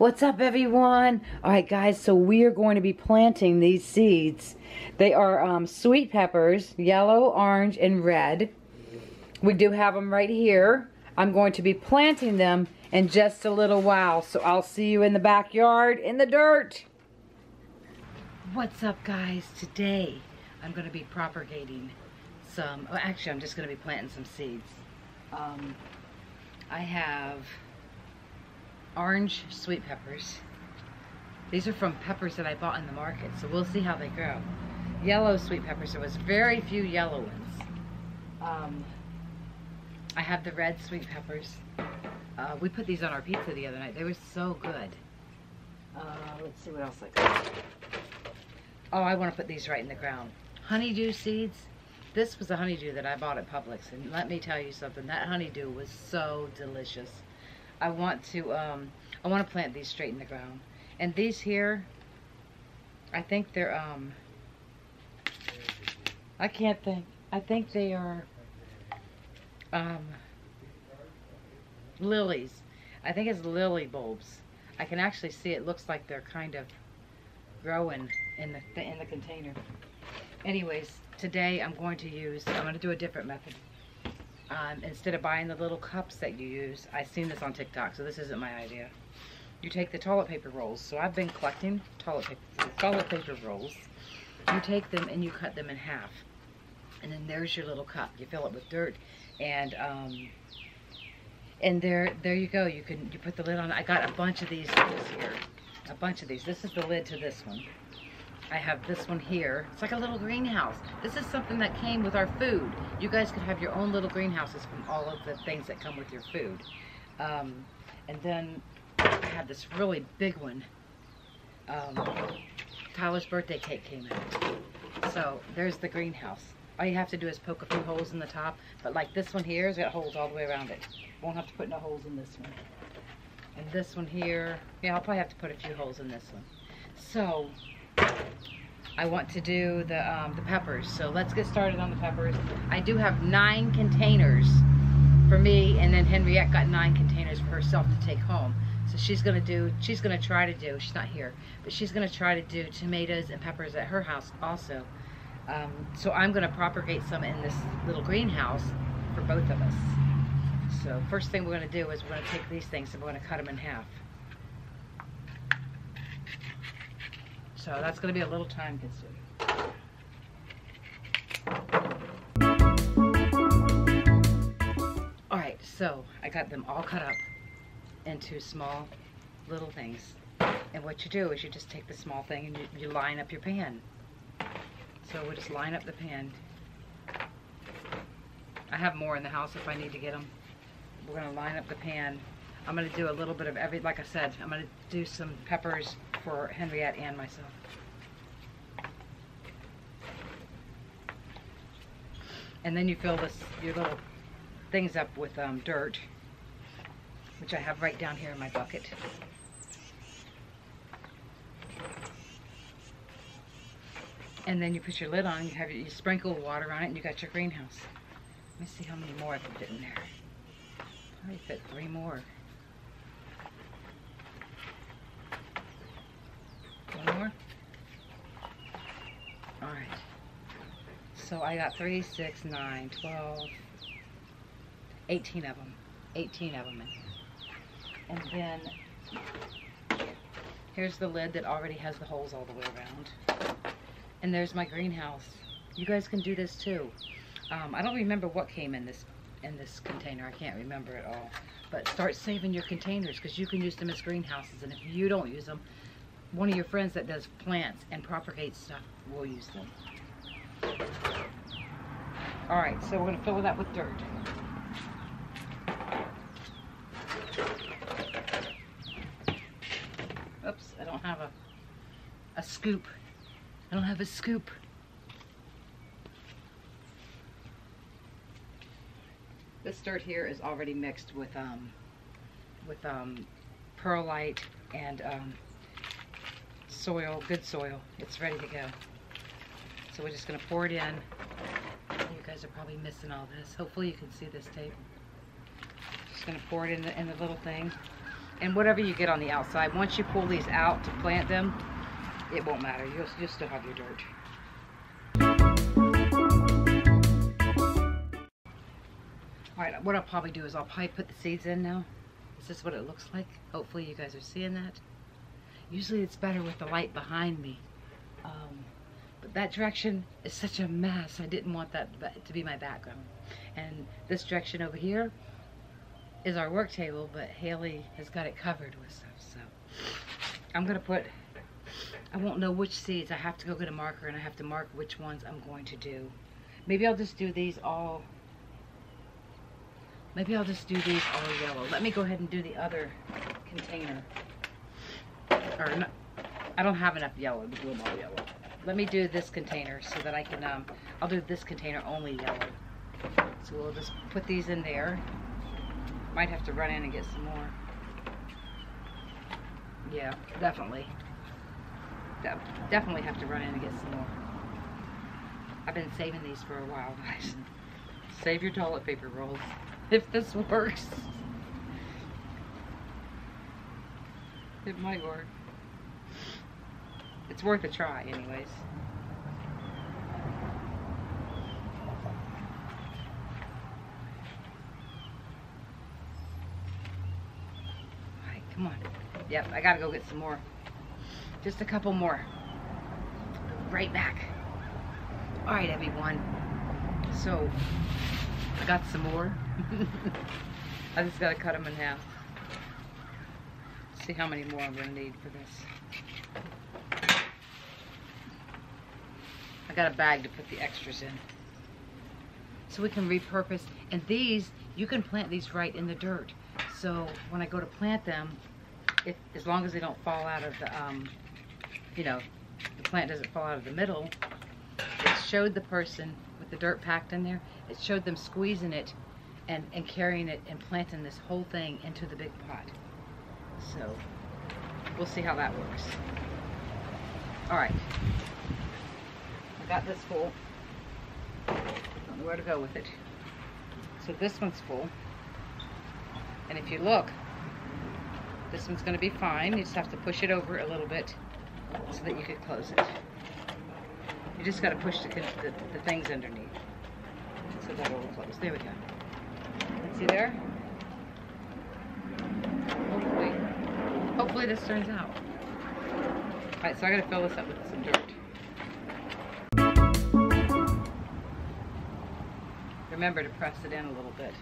What's up everyone? Alright guys, so we are going to be planting these seeds. They are um, sweet peppers, yellow, orange, and red. We do have them right here. I'm going to be planting them in just a little while. So I'll see you in the backyard in the dirt. What's up guys? Today I'm going to be propagating some, oh, actually I'm just going to be planting some seeds. Um, I have orange sweet peppers. These are from peppers that I bought in the market, so we'll see how they grow. Yellow sweet peppers, there was very few yellow ones. Um, I have the red sweet peppers. Uh, we put these on our pizza the other night. They were so good. Uh, let's see what else I got. Oh, I want to put these right in the ground. Honeydew seeds. This was a honeydew that I bought at Publix, and let me tell you something. That honeydew was so delicious. I want to um, I want to plant these straight in the ground. And these here, I think they're um, I can't think. I think they are um, lilies. I think it's lily bulbs. I can actually see it looks like they're kind of growing in the in the container. Anyways, today I'm going to use, I'm going to do a different method um, instead of buying the little cups that you use, I've seen this on TikTok, so this isn't my idea. You take the toilet paper rolls. So I've been collecting toilet paper, toilet paper rolls. You take them and you cut them in half. And then there's your little cup. You fill it with dirt and um, and there there you go. You can you put the lid on. I got a bunch of these here. A bunch of these. This is the lid to this one. I have this one here. It's like a little greenhouse. This is something that came with our food. You guys could have your own little greenhouses from all of the things that come with your food. Um, and then I have this really big one. Um, Tyler's birthday cake came out. So there's the greenhouse. All you have to do is poke a few holes in the top. But like this one here has got holes all the way around it. Won't have to put no holes in this one. And this one here, yeah, I'll probably have to put a few holes in this one. So I want to do the, um, the peppers. So let's get started on the peppers. I do have nine containers for me and then Henriette got nine containers for herself to take home. So she's gonna do, she's gonna try to do, she's not here, but she's gonna try to do tomatoes and peppers at her house also. Um, so I'm gonna propagate some in this little greenhouse for both of us. So first thing we're gonna do is we're gonna take these things and we're gonna cut them in half. So that's going to be a little time consuming. Alright, so I got them all cut up into small little things. And what you do is you just take the small thing and you, you line up your pan. So we'll just line up the pan. I have more in the house if I need to get them. We're going to line up the pan. I'm going to do a little bit of every, like I said, I'm going to do some peppers, for Henriette and myself. And then you fill this your little things up with um, dirt, which I have right down here in my bucket. And then you put your lid on, you have you sprinkle water on it, and you got your greenhouse. Let me see how many more I can fit in there. Probably fit three more. More. Alright. So I got 3, 6, 9, 12, 18 of them. 18 of them in here. And then here's the lid that already has the holes all the way around. And there's my greenhouse. You guys can do this too. Um, I don't remember what came in this in this container. I can't remember it all. But start saving your containers because you can use them as greenhouses. And if you don't use them, one of your friends that does plants and propagates stuff will use them. All right, so we're gonna fill it up with dirt. Oops, I don't have a, a scoop. I don't have a scoop. This dirt here is already mixed with um, with um, perlite and um, soil, good soil. It's ready to go. So we're just gonna pour it in. You guys are probably missing all this. Hopefully you can see this table. Just gonna pour it in the, in the little thing. and whatever you get on the outside. Once you pull these out to plant them, it won't matter. You'll, you'll still have your dirt. Alright, what I'll probably do is I'll probably put the seeds in now. This is what it looks like. Hopefully you guys are seeing that. Usually it's better with the light behind me. Um, but that direction is such a mess. I didn't want that to be my background. And this direction over here is our work table, but Haley has got it covered with stuff. So I'm going to put, I won't know which seeds. I have to go get a marker and I have to mark which ones I'm going to do. Maybe I'll just do these all Maybe I'll just do these all yellow. Let me go ahead and do the other container. Or not, I don't have enough yellow to do them all yellow. Let me do this container so that I can, um, I'll do this container only yellow. So we'll just put these in there. Might have to run in and get some more. Yeah, definitely. De definitely have to run in and get some more. I've been saving these for a while, guys. Save your toilet paper rolls if this works. It might work. It's worth a try anyways. Alright, come on. Yep, I gotta go get some more. Just a couple more. Right back. Alright, everyone. So, I got some more. I just gotta cut them in half. See how many more I'm gonna need for this. I got a bag to put the extras in. So we can repurpose, and these, you can plant these right in the dirt. So when I go to plant them, if, as long as they don't fall out of the, um, you know, the plant doesn't fall out of the middle, it showed the person with the dirt packed in there, it showed them squeezing it and, and carrying it and planting this whole thing into the big pot. So we'll see how that works. All right, I got this full. Don't know where to go with it. So this one's full. And if you look, this one's going to be fine. You just have to push it over a little bit so that you could close it. You just got to push the, the, the things underneath so that it will close. There we go. See there? Hopefully, hopefully this turns out. Alright, so I gotta fill this up with some dirt. Remember to press it in a little bit.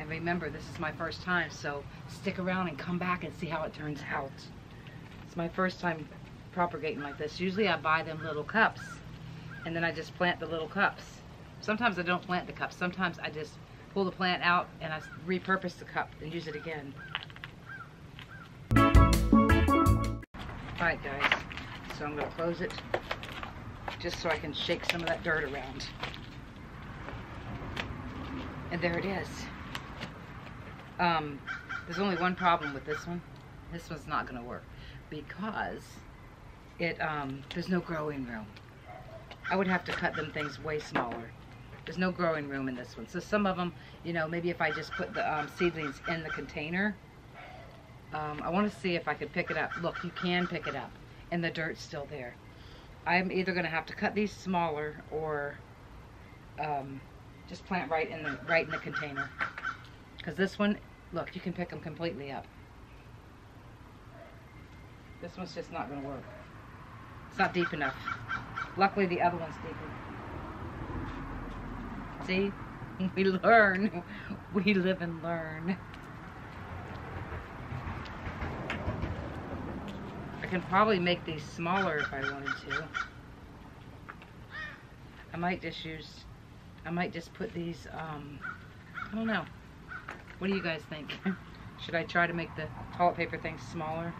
And remember, this is my first time, so stick around and come back and see how it turns out. It's my first time propagating like this. Usually I buy them little cups, and then I just plant the little cups. Sometimes I don't plant the cups. Sometimes I just pull the plant out and I repurpose the cup and use it again. Alright guys, so I'm to close it just so I can shake some of that dirt around. And there it is. Um, there's only one problem with this one. This one's not to work because it um, there's no growing room. I would have to cut them things way smaller. There's no growing room in this one. So some of them, you know, maybe if I just put the um, seedlings in the container, um, I want to see if I could pick it up. Look, you can pick it up, and the dirt's still there. I'm either going to have to cut these smaller or um, just plant right in the right in the container. Because this one, look, you can pick them completely up. This one's just not going to work. It's not deep enough. Luckily, the other one's deeper. See? We learn. We live and learn. Can probably make these smaller if I wanted to. I might just use, I might just put these, um, I don't know. What do you guys think? Should I try to make the toilet paper things smaller?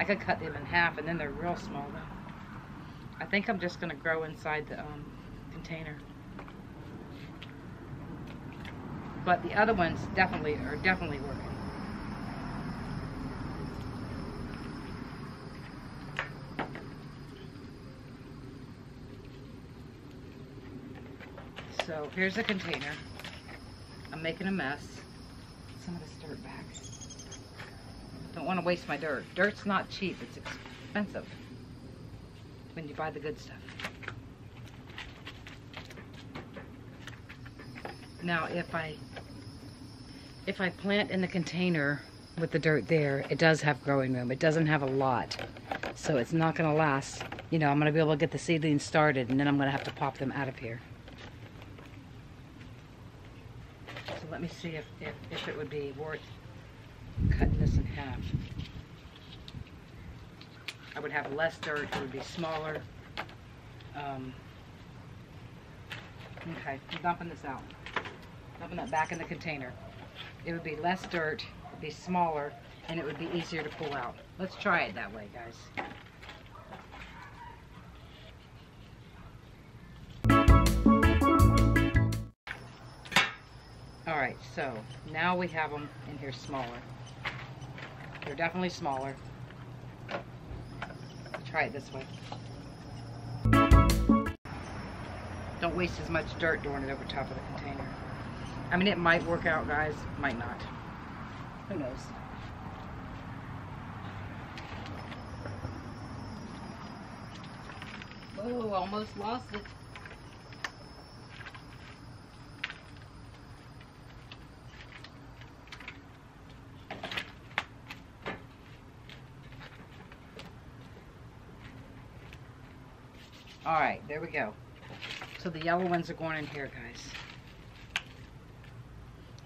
I could cut them in half and then they're real small though. I think I'm just going to grow inside the um, container. but the other ones definitely are definitely working. So here's a container. I'm making a mess. Some of this dirt back. Don't want to waste my dirt. Dirt's not cheap. It's expensive when you buy the good stuff. Now, if I if I plant in the container with the dirt there, it does have growing room. It doesn't have a lot, so it's not going to last. You know, I'm going to be able to get the seedlings started, and then I'm going to have to pop them out of here. So let me see if, if, if it would be worth cutting this in half. I would have less dirt, it would be smaller. Um, okay, I'm dumping this out. Dumping that back in the container. It would be less dirt, be smaller, and it would be easier to pull out. Let's try it that way, guys. So now we have them in here smaller. They're definitely smaller. Try it this way. Don't waste as much dirt doing it over top of the container. I mean, it might work out, guys. Might not. Who knows? Oh, almost lost it. All right, there we go. So the yellow ones are going in here, guys.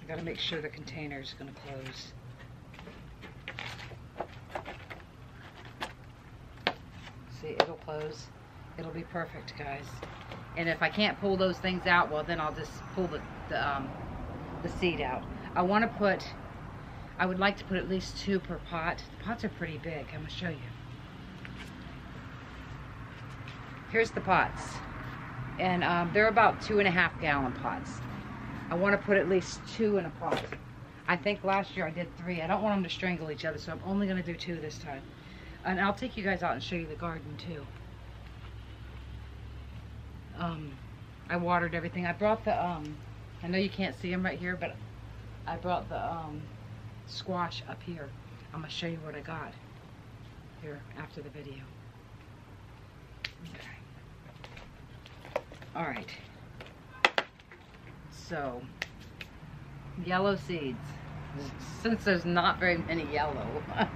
I gotta make sure the container is gonna close. See, it'll close. It'll be perfect, guys. And if I can't pull those things out, well, then I'll just pull the, the, um, the seed out. I want to put, I would like to put at least two per pot. The pots are pretty big. I'm to show you. Here's the pots. And um, they're about two and a half gallon pots. I want to put at least two in a pot. I think last year I did three. I don't want them to strangle each other, so I'm only going to do two this time. And I'll take you guys out and show you the garden too. Um, I watered everything. I brought the, um, I know you can't see them right here, but I brought the um, squash up here. I'm going to show you what I got here after the video. Okay. All right. So, yellow seeds. Since there's not very many yellow,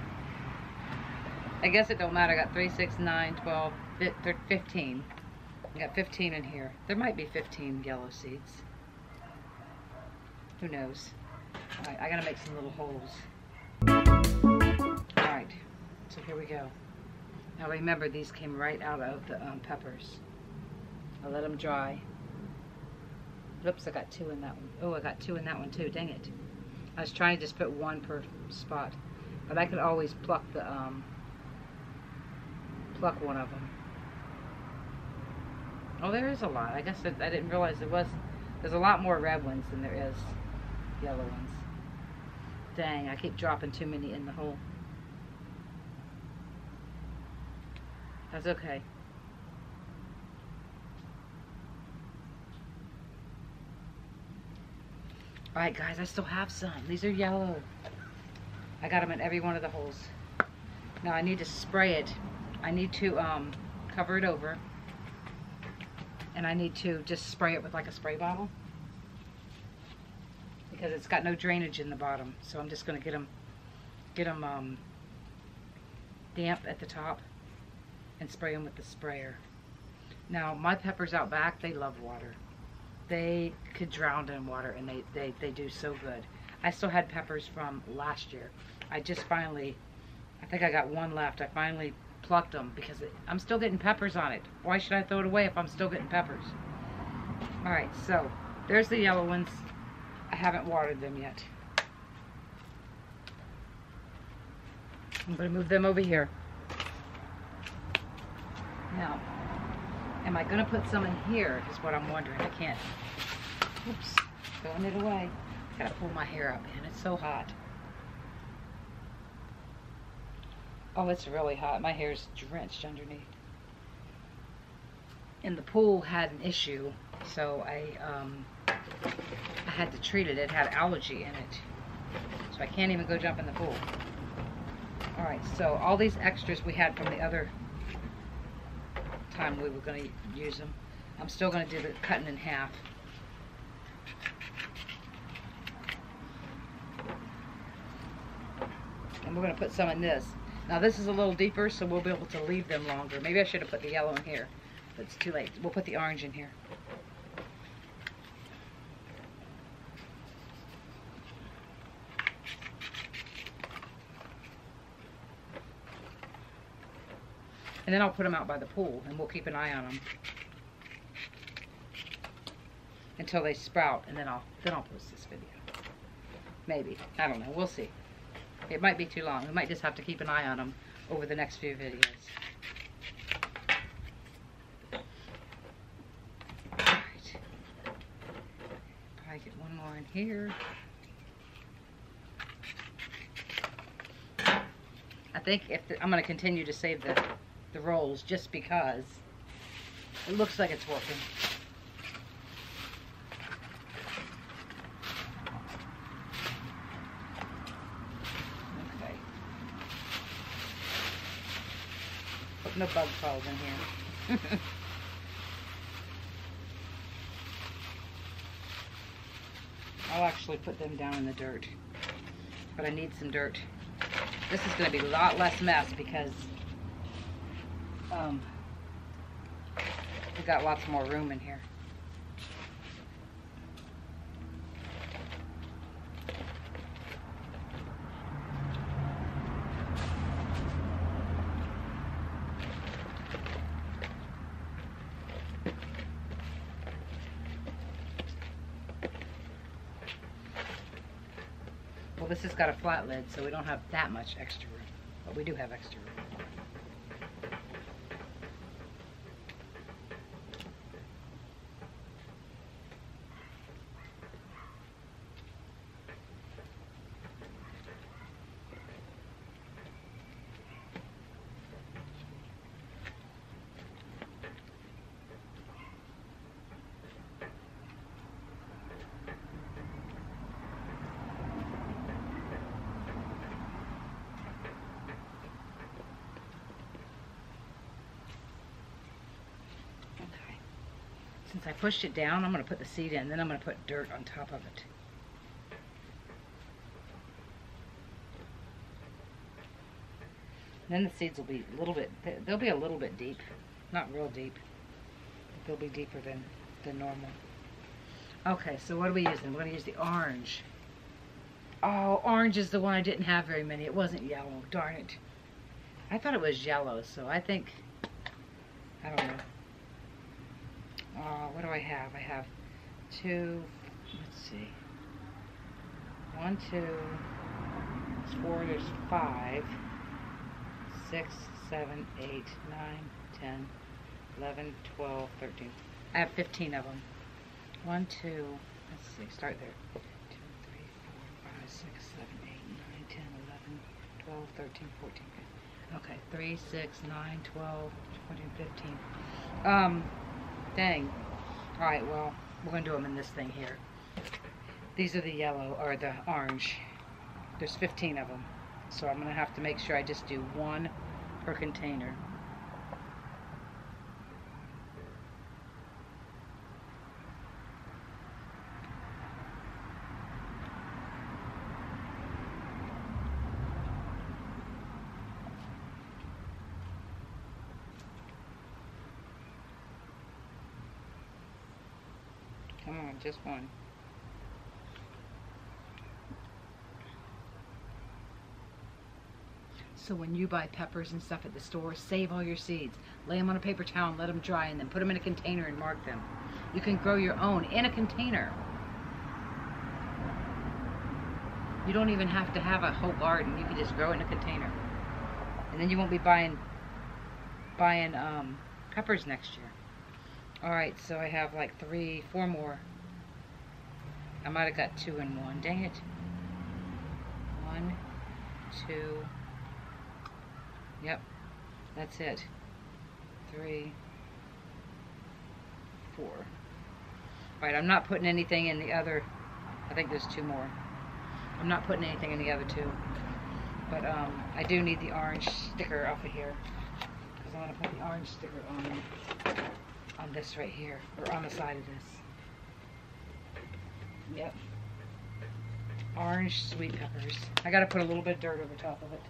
I guess it don't matter. I got 3, 6, 9, 12, 15. I got 15 in here. There might be 15 yellow seeds. Who knows? Alright, I gotta make some little holes. Alright, so here we go. Now remember, these came right out of the um, peppers. I'll let them dry. Oops, I got two in that one. Oh, I got two in that one too. Dang it. I was trying to just put one per spot. But I could always pluck the, um, pluck one of them. Oh, there is a lot. I guess it, I didn't realize there was, there's a lot more red ones than there is yellow ones. Dang, I keep dropping too many in the hole. That's okay. Alright guys, I still have some. These are yellow. I got them in every one of the holes. Now I need to spray it. I need to um, cover it over. And I need to just spray it with like a spray bottle. Because it's got no drainage in the bottom. So I'm just going to get them, get them um, damp at the top and spray them with the sprayer. Now my peppers out back, they love water they could drown in water and they, they, they do so good. I still had peppers from last year. I just finally, I think I got one left. I finally plucked them because it, I'm still getting peppers on it. Why should I throw it away if I'm still getting peppers? Alright, so there's the yellow ones. I haven't watered them yet. I'm going to move them over here. Now, Am I to put some in here is what I'm wondering. I can't. Oops. Throwing it away. got to pull my hair up, man. It's so hot. Oh, it's really hot. My hair's drenched underneath. And the pool had an issue, so I, um, I had to treat it. It had allergy in it. So I can't even go jump in the pool. All right, so all these extras we had from the other time we were gonna use them. I'm still gonna do the cutting in half. And we're gonna put some in this. Now this is a little deeper, so we'll be able to leave them longer. Maybe I should have put the yellow in here, but it's too late. We'll put the orange in here. And then I'll put them out by the pool and we'll keep an eye on them. Until they sprout and then I'll, then I'll post this video. Maybe. I don't know. We'll see. It might be too long. We might just have to keep an eye on them over the next few videos. Alright. Probably get one more in here. I think if the, I'm going to continue to save the, the rolls just because it looks like it's working. Okay. Hope no bug crawls in here. I'll actually put them down in the dirt. But I need some dirt. This is going to be a lot less mess because um, we got lots more room in here. Well, this has got a flat lid, so we don't have that much extra room. But we do have extra room. Okay. Since I pushed it down, I'm going to put the seed in, then I'm going to put dirt on top of it. Then the seeds will be a little bit, they'll be a little bit deep. Not real deep. They'll be deeper than, than normal. Okay, so what are we using? We're going to use the orange. Oh, orange is the one I didn't have very many. It wasn't yellow. Darn it. I thought it was yellow, so I think, I don't know. Uh, what do I have? I have two, let's see. One, two, four, there's five, six, seven, eight, nine, ten, eleven, twelve, thirteen. I have 15 of them. One, two, let's see, start there. Two, three, four, five, six, seven, eight, nine, ten, eleven, twelve, thirteen, fourteen. Okay, three, six, nine, twelve, fourteen, fifteen. Um, Dang. Alright, well, we're going to do them in this thing here. These are the yellow, or the orange. There's 15 of them. So I'm going to have to make sure I just do one per container. Come on, just one. So when you buy peppers and stuff at the store, save all your seeds. Lay them on a paper towel and let them dry and then put them in a container and mark them. You can grow your own in a container. You don't even have to have a whole garden. You can just grow it in a container. And then you won't be buying buying um, peppers next year. Alright, so I have like three, four more. I might have got two in one. Dang it. One, two. Yep, that's it. Three, four. Alright, I'm not putting anything in the other. I think there's two more. I'm not putting anything in the other two. But um, I do need the orange sticker off of here. Because I want to put the orange sticker on, on this right here. Or on the side of this. Yep. Orange sweet peppers. I gotta put a little bit of dirt over top of it.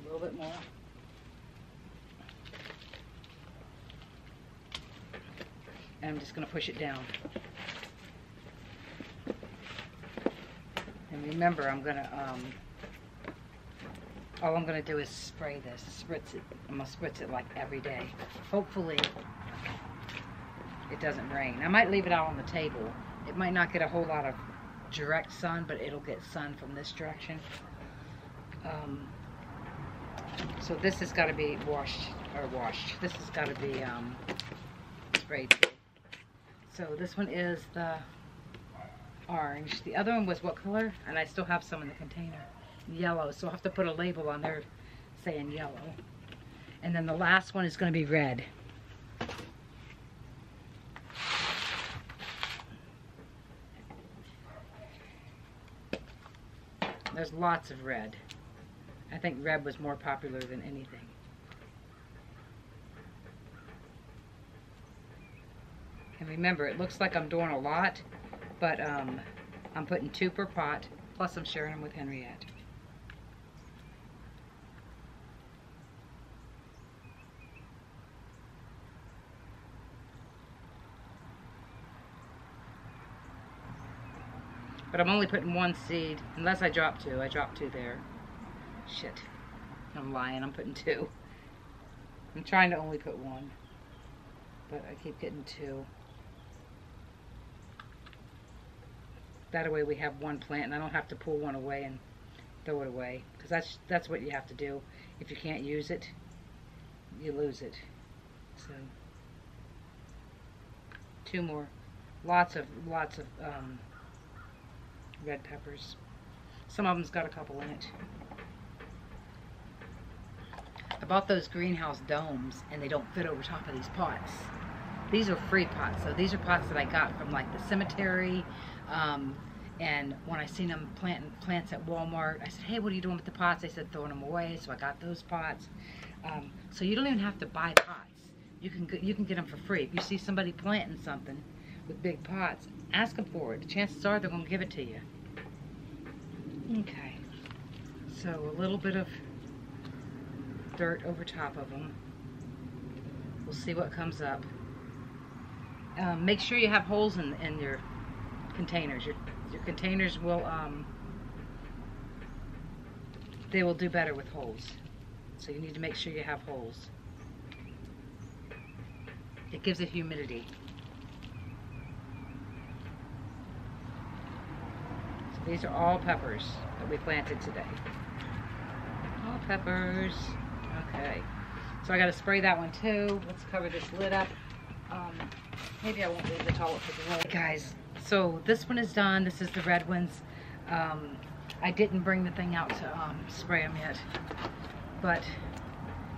A little bit more. Just gonna push it down. And remember, I'm gonna, um, all I'm gonna do is spray this, spritz it. I'm gonna spritz it like every day. Hopefully, it doesn't rain. I might leave it out on the table. It might not get a whole lot of direct sun, but it'll get sun from this direction. Um, so this has got to be washed, or washed. This has got to be um, sprayed. So this one is the orange. The other one was what color? And I still have some in the container. Yellow. So I'll have to put a label on there saying yellow. And then the last one is going to be red. There's lots of red. I think red was more popular than anything. And remember, it looks like I'm doing a lot, but um, I'm putting two per pot, plus I'm sharing them with Henriette. But I'm only putting one seed, unless I drop two. I dropped two there. Shit. I'm lying, I'm putting two. I'm trying to only put one. But I keep getting two. That way we have one plant and I don't have to pull one away and throw it away. Because that's, that's what you have to do. If you can't use it, you lose it. So, two more. Lots of, lots of um, red peppers. Some of them's got a couple in it. I bought those greenhouse domes and they don't fit over top of these pots. These are free pots. So these are pots that I got from like the cemetery. Um, and when I seen them planting plants at Walmart, I said, hey, what are you doing with the pots? They said throwing them away. So I got those pots. Um, so you don't even have to buy pots. You can, get- you can get them for free. If you see somebody planting something with big pots, ask them for it. Chances are they're going to give it to you. Okay. So a little bit of dirt over top of them. We'll see what comes up. Um, make sure you have holes in, in your containers. Your, your containers will, um, they will do better with holes. So you need to make sure you have holes. It gives it humidity. So these are all peppers that we planted today. All peppers. Okay. So I got to spray that one too. Let's cover this lid up. Um, maybe I won't leave the toilet paper roll. Guys, so this one is done. This is the red ones. Um, I didn't bring the thing out to um, spray them yet. But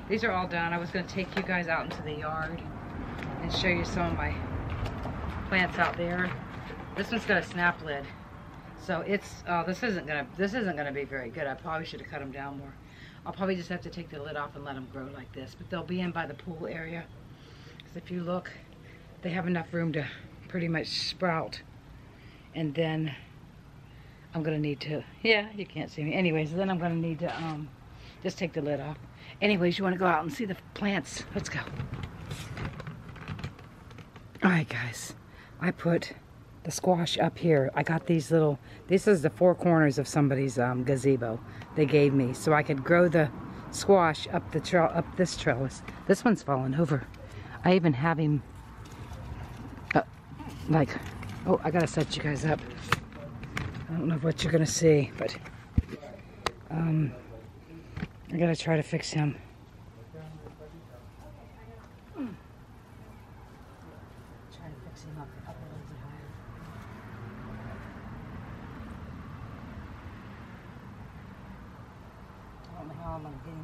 these are all done. I was going to take you guys out into the yard and show you some of my plants out there. This one's got a snap lid. So it's, uh, this isn't gonna, this isn't gonna be very good. I probably should have cut them down more. I'll probably just have to take the lid off and let them grow like this. But they'll be in by the pool area. Because if you look, they have enough room to pretty much sprout. And then I'm gonna need to, yeah, you can't see me. Anyways, then I'm gonna need to um, just take the lid off. Anyways, you wanna go out and see the plants. Let's go. All right, guys. I put the squash up here. I got these little, this is the four corners of somebody's um, gazebo they gave me. So I could grow the squash up the trail, up this trellis. This one's fallen over. I even have him, uh, like, oh, I gotta set you guys up. I don't know what you're gonna see, but um, I gotta try to fix him. Try to fix him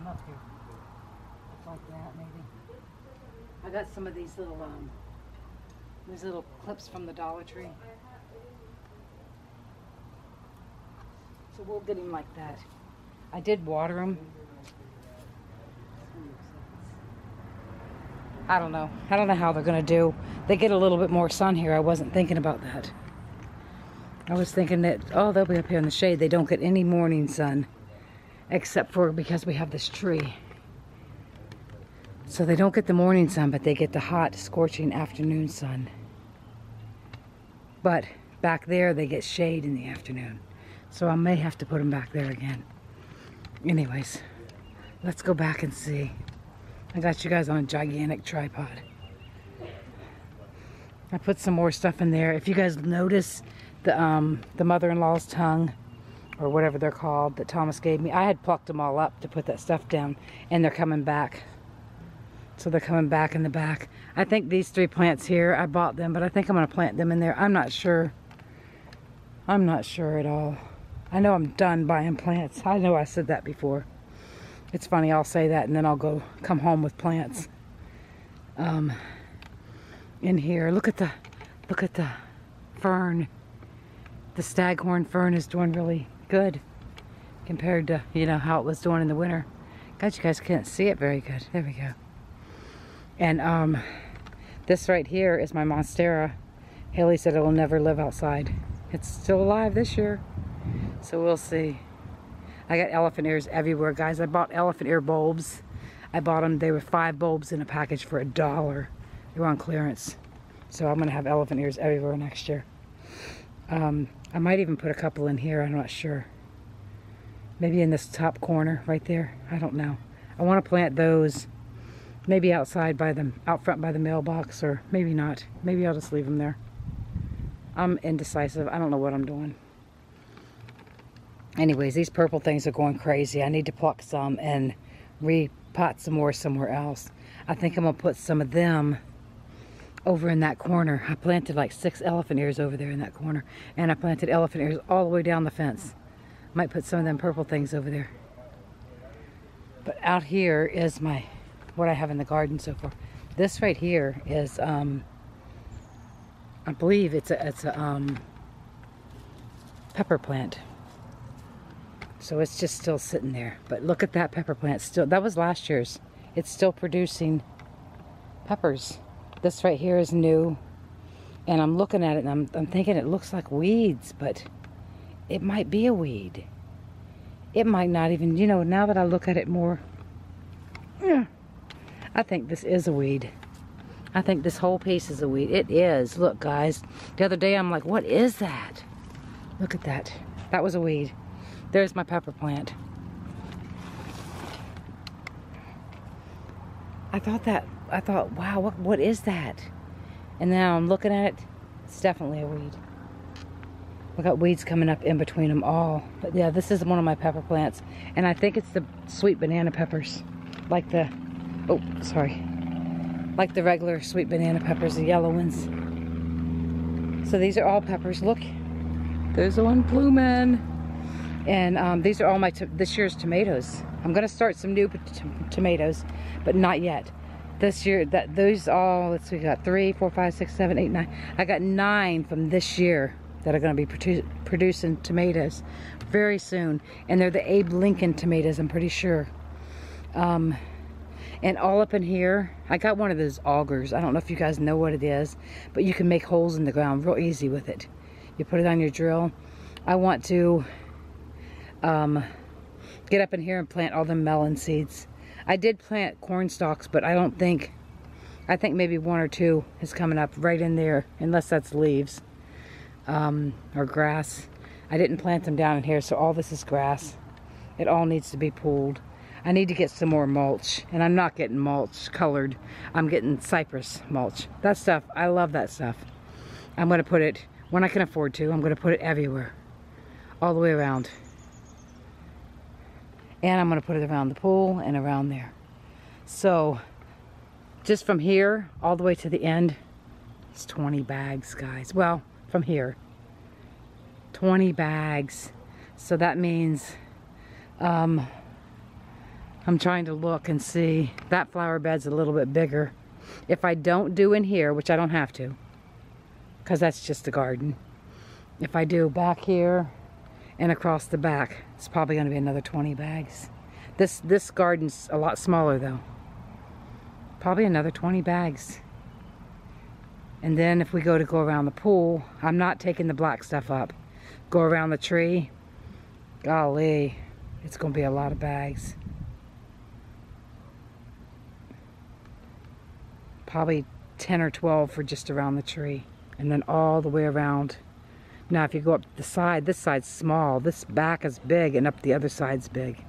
him up here. Like that, maybe. I got some of these little, um, these little clips from the Dollar Tree. So we'll get him like that. I did water him. I don't know. I don't know how they're gonna do. They get a little bit more sun here. I wasn't thinking about that. I was thinking that, oh, they'll be up here in the shade. They don't get any morning sun, except for because we have this tree. So they don't get the morning sun, but they get the hot, scorching afternoon sun. But back there, they get shade in the afternoon. So I may have to put them back there again. Anyways, let's go back and see. I got you guys on a gigantic tripod. I put some more stuff in there. If you guys notice the um, the mother-in-law's tongue or whatever they're called that Thomas gave me, I had plucked them all up to put that stuff down and they're coming back. So they're coming back in the back. I think these three plants here, I bought them, but I think I'm going to plant them in there. I'm not sure. I'm not sure at all. I know I'm done buying plants. I know I said that before. It's funny, I'll say that and then I'll go come home with plants. Um, in here, look at the, look at the fern. The staghorn fern is doing really good compared to, you know, how it was doing in the winter. God, you guys can't see it very good. There we go. And um, this right here is my Monstera. Haley said it will never live outside. It's still alive this year. So we'll see. I got elephant ears everywhere, guys. I bought elephant ear bulbs. I bought them. They were five bulbs in a package for a dollar. They were on clearance. So I'm going to have elephant ears everywhere next year. Um, I might even put a couple in here. I'm not sure. Maybe in this top corner right there. I don't know. I want to plant those maybe outside by them, out front by the mailbox or maybe not. Maybe I'll just leave them there. I'm indecisive. I don't know what I'm doing. Anyways, these purple things are going crazy. I need to pluck some and repot some more somewhere else. I think I'm going to put some of them over in that corner. I planted like six elephant ears over there in that corner. And I planted elephant ears all the way down the fence. Might put some of them purple things over there. But out here is my, what I have in the garden so far. This right here is, um, I believe it's a, it's a um, pepper plant. So it's just still sitting there. But look at that pepper plant. Still, that was last year's. It's still producing peppers. This right here is new. And I'm looking at it and I'm, I'm thinking it looks like weeds, but it might be a weed. It might not even, you know, now that I look at it more, yeah, I think this is a weed. I think this whole piece is a weed. It is. Look, guys. The other day, I'm like, what is that? Look at that. That was a weed. There's my pepper plant. I thought that, I thought, wow, what, what is that? And now I'm looking at it, it's definitely a weed. We got weeds coming up in between them all. But yeah, this is one of my pepper plants. And I think it's the sweet banana peppers. Like the, oh, sorry. Like the regular sweet banana peppers, the yellow ones. So these are all peppers. Look, there's one blooming. And um, these are all my this year's tomatoes. I'm gonna start some new tomatoes, but not yet. This year, that those all, let's see, we got three, four, five, six, seven, eight, nine. I got nine from this year that are gonna be produ producing tomatoes very soon. And they're the Abe Lincoln tomatoes, I'm pretty sure. Um, and all up in here, I got one of those augers. I don't know if you guys know what it is, but you can make holes in the ground real easy with it. You put it on your drill. I want to um, get up in here and plant all the melon seeds. I did plant corn stalks, but I don't think, I think maybe one or two is coming up right in there, unless that's leaves um, or grass. I didn't plant them down in here, so all this is grass. It all needs to be pulled. I need to get some more mulch, and I'm not getting mulch colored. I'm getting cypress mulch. That stuff, I love that stuff. I'm going to put it, when I can afford to, I'm going to put it everywhere. All the way around. And I'm going to put it around the pool and around there. So, just from here all the way to the end, it's 20 bags, guys. Well, from here, 20 bags. So that means um, I'm trying to look and see. That flower bed's a little bit bigger. If I don't do in here, which I don't have to, because that's just the garden. If I do back here and across the back, it's probably going to be another 20 bags. This, this garden's a lot smaller though. Probably another 20 bags. And then if we go to go around the pool, I'm not taking the black stuff up. Go around the tree. Golly, it's going to be a lot of bags. Probably 10 or 12 for just around the tree. And then all the way around. Now if you go up the side, this side's small. This back is big and up the other side's big.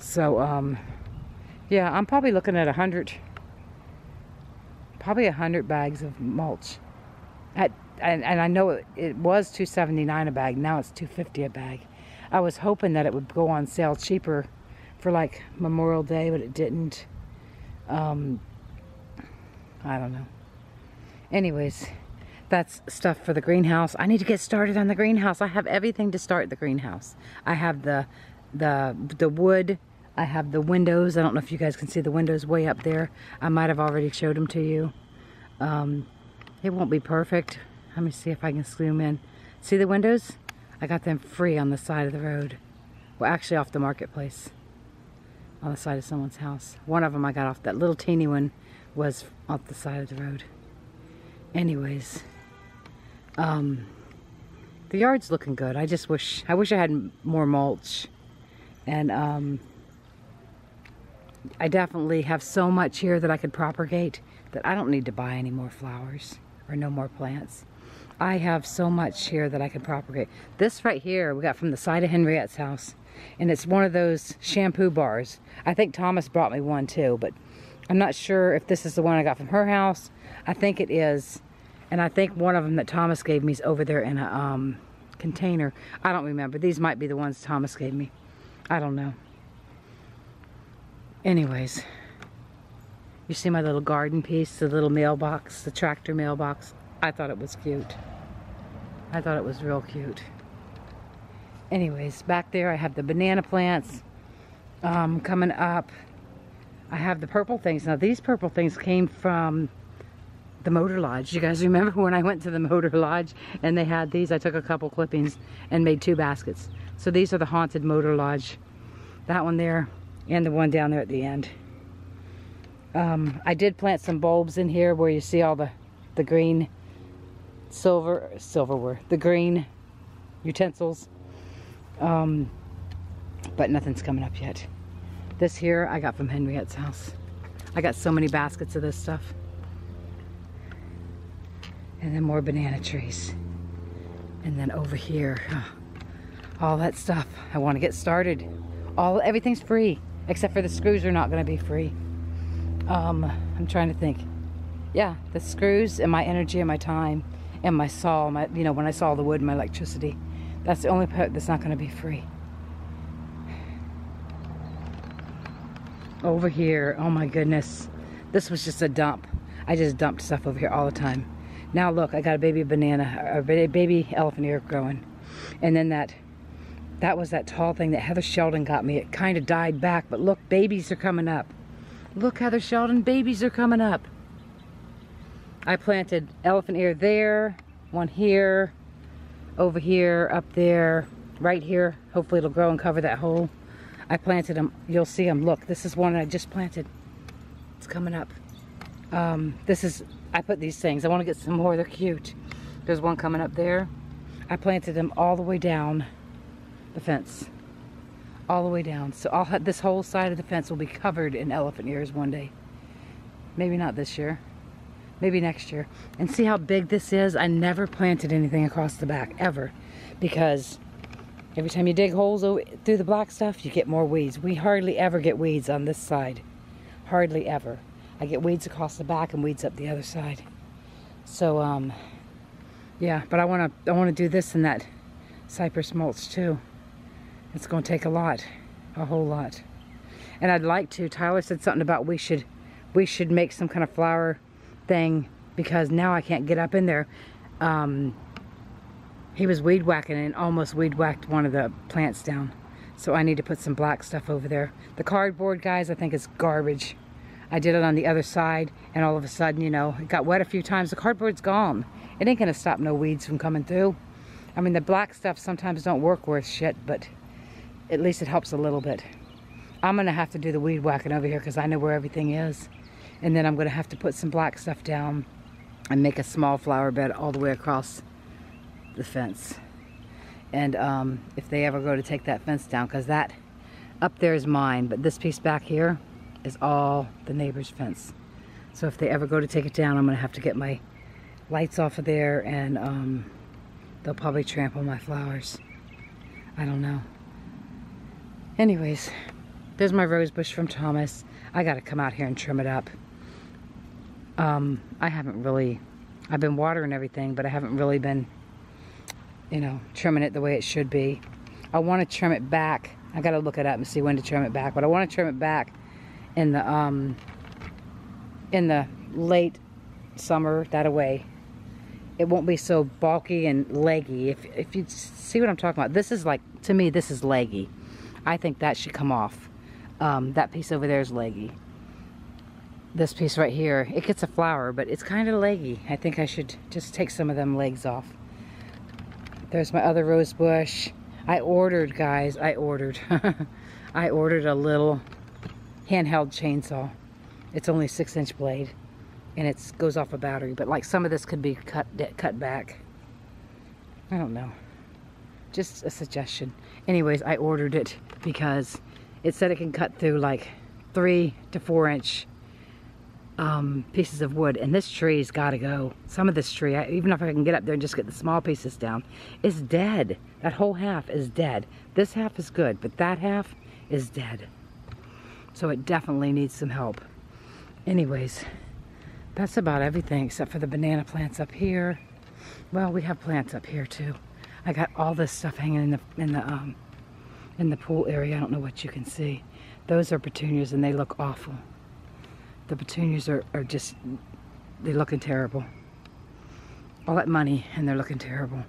So, um, yeah, I'm probably looking at a hundred, probably a hundred bags of mulch. At, and, and I know it, it was 279 a bag. Now it's 250 a bag. I was hoping that it would go on sale cheaper for like Memorial Day, but it didn't. Um, I don't know. Anyways, that's stuff for the greenhouse. I need to get started on the greenhouse. I have everything to start the greenhouse. I have the the the wood. I have the windows. I don't know if you guys can see the windows way up there. I might have already showed them to you. Um, it won't be perfect. Let me see if I can zoom in. See the windows? I got them free on the side of the road. Well, actually off the marketplace. On the side of someone's house. One of them I got off. That little teeny one was off the side of the road. Anyways. Um, the yard's looking good. I just wish, I wish I had more mulch. And, um, I definitely have so much here that I could propagate that I don't need to buy any more flowers or no more plants. I have so much here that I can propagate. This right here we got from the side of Henriette's house. And it's one of those shampoo bars. I think Thomas brought me one too, but I'm not sure if this is the one I got from her house. I think it is. And I think one of them that Thomas gave me is over there in a um, container. I don't remember. These might be the ones Thomas gave me. I don't know. Anyways, you see my little garden piece, the little mailbox, the tractor mailbox. I thought it was cute. I thought it was real cute. Anyways, back there I have the banana plants um, coming up. I have the purple things. Now these purple things came from the motor lodge. You guys remember when I went to the motor lodge and they had these? I took a couple clippings and made two baskets. So these are the haunted motor lodge. That one there and the one down there at the end. Um, I did plant some bulbs in here where you see all the, the green silver, silverware, the green utensils. Um, but nothing's coming up yet. This here I got from Henriette's house. I got so many baskets of this stuff. And then more banana trees. And then over here, all that stuff. I want to get started. All Everything's free. Except for the screws are not going to be free. Um, I'm trying to think. Yeah, the screws and my energy and my time and my saw, my, you know, when I saw the wood and my electricity. That's the only part that's not going to be free. Over here, oh my goodness. This was just a dump. I just dumped stuff over here all the time. Now look, I got a baby banana, a baby elephant ear growing. And then that that was that tall thing that Heather Sheldon got me. It kind of died back, but look, babies are coming up. Look, Heather Sheldon, babies are coming up. I planted elephant ear there, one here, over here, up there, right here. Hopefully it'll grow and cover that hole. I planted them. You'll see them. Look, this is one I just planted. It's coming up. Um, this is, I put these things. I want to get some more. They're cute. There's one coming up there. I planted them all the way down the fence all the way down. So I'll have, this whole side of the fence will be covered in elephant ears one day. Maybe not this year. Maybe next year. And see how big this is? I never planted anything across the back, ever. Because every time you dig holes through the black stuff, you get more weeds. We hardly ever get weeds on this side. Hardly ever. I get weeds across the back and weeds up the other side. So, um, yeah, but I want to I want to do this and that cypress mulch too. It's going to take a lot, a whole lot. And I'd like to, Tyler said something about we should, we should make some kind of flower thing because now I can't get up in there. Um, he was weed whacking and almost weed whacked one of the plants down. So I need to put some black stuff over there. The cardboard, guys, I think is garbage. I did it on the other side, and all of a sudden, you know, it got wet a few times. The cardboard's gone. It ain't gonna stop no weeds from coming through. I mean, the black stuff sometimes don't work worth shit, but at least it helps a little bit. I'm gonna have to do the weed whacking over here because I know where everything is. And then I'm gonna have to put some black stuff down and make a small flower bed all the way across the fence. And um, if they ever go to take that fence down, because that up there is mine, but this piece back here is all the neighbor's fence. So if they ever go to take it down, I'm gonna have to get my lights off of there and um, they'll probably trample my flowers. I don't know. Anyways, there's my rose bush from Thomas. I gotta come out here and trim it up. Um, I haven't really, I've been watering everything, but I haven't really been, you know, trimming it the way it should be. I want to trim it back. I gotta look it up and see when to trim it back, but I want to trim it back in the, um, in the late summer, that away. It won't be so bulky and leggy. If, if you see what I'm talking about, this is like, to me, this is leggy. I think that should come off. Um, that piece over there is leggy this piece right here, it gets a flower, but it's kind of leggy. I think I should just take some of them legs off. There's my other rose bush. I ordered, guys, I ordered. I ordered a little handheld chainsaw. It's only six inch blade and it goes off a battery, but like some of this could be cut, cut back. I don't know. Just a suggestion. Anyways, I ordered it because it said it can cut through like three to four inch um, pieces of wood and this tree's got to go. Some of this tree, I, even if I can get up there and just get the small pieces down, is dead. That whole half is dead. This half is good, but that half is dead. So it definitely needs some help. Anyways, that's about everything except for the banana plants up here. Well, we have plants up here too. I got all this stuff hanging in the in the um in the pool area. I don't know what you can see. Those are petunias and they look awful. The petunias are, are just, they're looking terrible. All that money and they're looking terrible.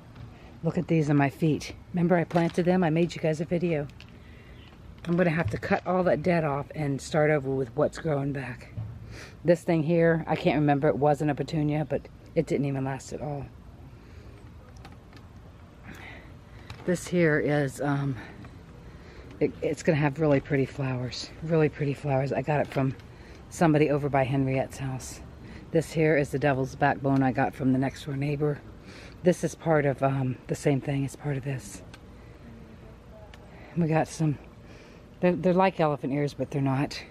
Look at these on my feet. Remember I planted them? I made you guys a video. I'm to have to cut all that dead off and start over with what's growing back. This thing here, I can't remember. It wasn't a petunia, but it didn't even last at all. This here is, um, it, it's to have really pretty flowers. Really pretty flowers. I got it from somebody over by Henriette's house. This here is the devil's backbone I got from the next door neighbor. This is part of um, the same thing. It's part of this. We got some, they're, they're like elephant ears, but they're not.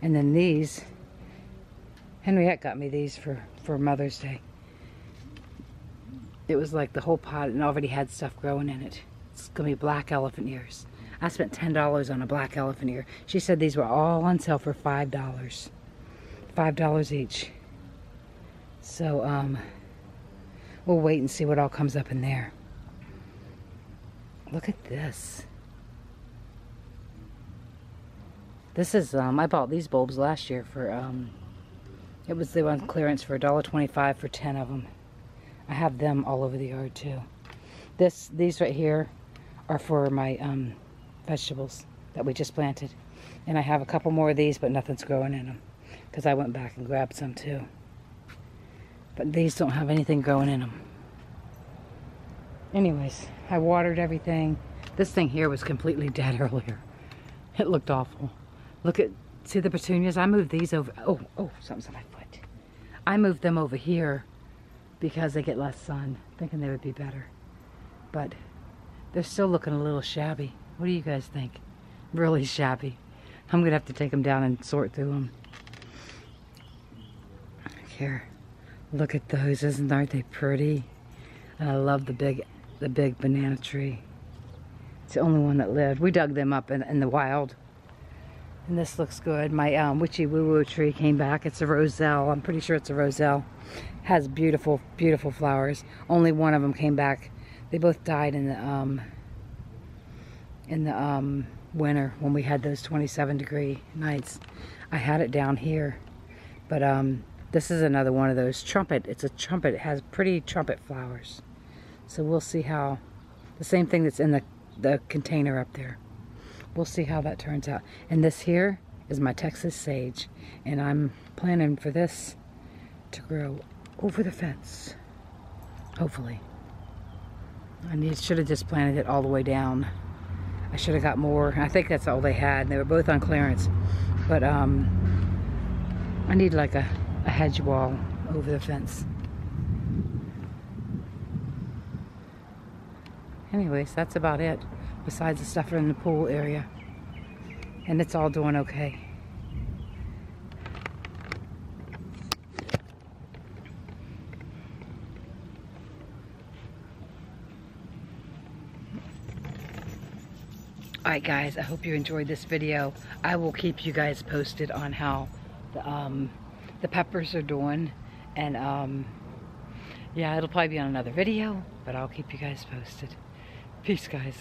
And then these, Henriette got me these for, for Mother's Day. It was like the whole pot and already had stuff growing in it. It's to be black elephant ears. I spent $10 on a black elephant ear. She said these were all on sale for $5. $5 each. So, um, we'll wait and see what all comes up in there. Look at this. This is, um, I bought these bulbs last year for, um, it was the on clearance for $1.25 for 10 of them. I have them all over the yard too. This, these right here are for my, um, vegetables that we just planted. And I have a couple more of these, but nothing's growing in them because I went back and grabbed some too. But these don't have anything growing in them. Anyways, I watered everything. This thing here was completely dead earlier. It looked awful. Look at, see the petunias? I moved these over, oh, oh, something's on my foot. I moved them over here because they get less sun, thinking they would be better. But they're still looking a little shabby. What do you guys think? Really shabby. I'm going to have to take them down and sort through them. Here. Look at those. Isn't aren't they pretty? And I love the big the big banana tree. It's the only one that lived. We dug them up in, in the wild. And this looks good. My um, witchy woo woo tree came back. It's a roselle. I'm pretty sure it's a roselle. Has beautiful, beautiful flowers. Only one of them came back. They both died in the um, in the um, winter when we had those 27 degree nights. I had it down here. But um, this is another one of those trumpet. It's a trumpet. It has pretty trumpet flowers. So we'll see how, the same thing that's in the, the container up there. we'll see how that turns out. And this here is my Texas sage. And I'm planning for this to grow over the fence. Hopefully. I need, should have just planted it all the way down. I should have got more. I think that's all they had. They were both on clearance. But um, I need like a, a hedge wall over the fence. Anyways, that's about it. Besides the stuff in the pool area. And it's all doing okay. Alright guys, I hope you enjoyed this video. I will keep you guys posted on how the, um, the peppers are doing. And um, yeah, it'll probably be on another video, but I'll keep you guys posted. Peace guys.